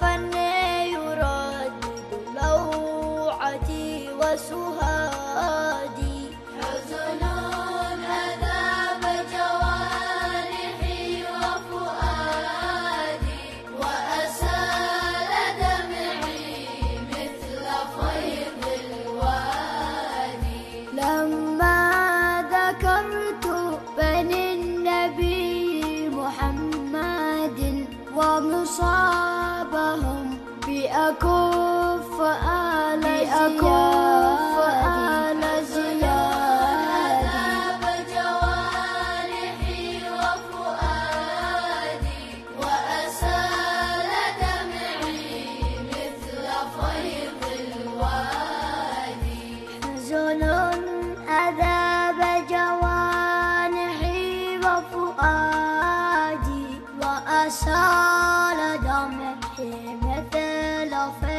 فني لوعتي وسهادي. حزن أذاب وفؤادي. وأسال دمعي مثل فيض الوادي. لما ذكرت بني النبي محمد ومصاب آل بأكف آل girlfriend.